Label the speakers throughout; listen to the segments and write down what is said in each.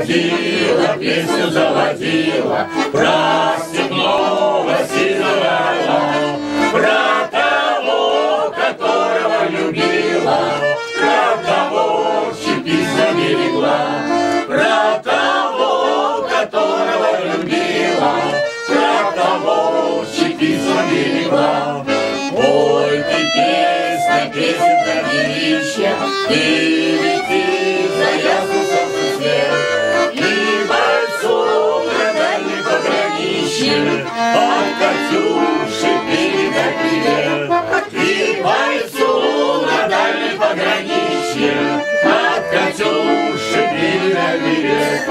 Speaker 1: ходила, песню заводила Про степного сизого Про того, которого любила Про того, чьи письма берегла Про того, которого любила Про того, чьи письма берегла Ой, ты песня, песня про величие, Ты пограничье От Катюши передай привет. И бойцу на дальней пограничье От Катюши передай привет.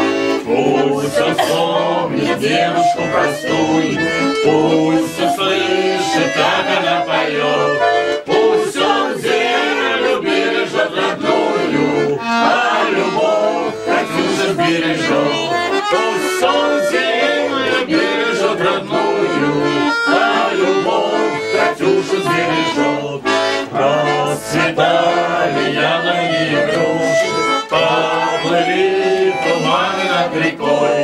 Speaker 1: Пусть он вспомнит девушку простую, Пусть услышит, как она поет, Пусть он землю бережет родную, А любовь Катюша бережет. Расцветали и груши, Поплыли туманы над рекой.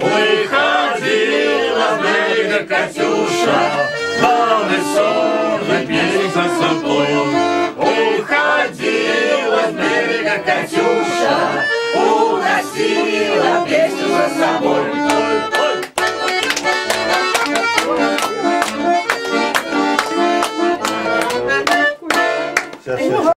Speaker 1: Выходила с берега Катюша, Волны сонный берег за собой. Уходила с берега Катюша, Уносила собой.